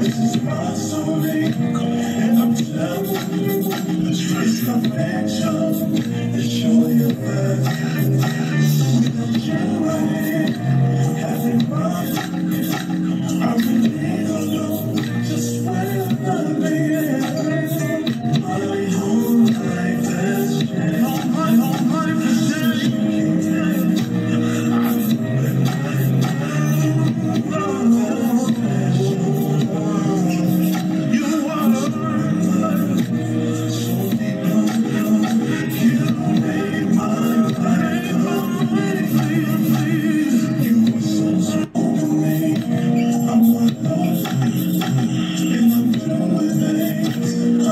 This is my soul. Eh? Conventions.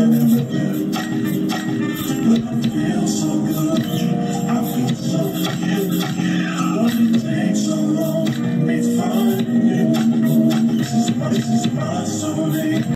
environment of the planet.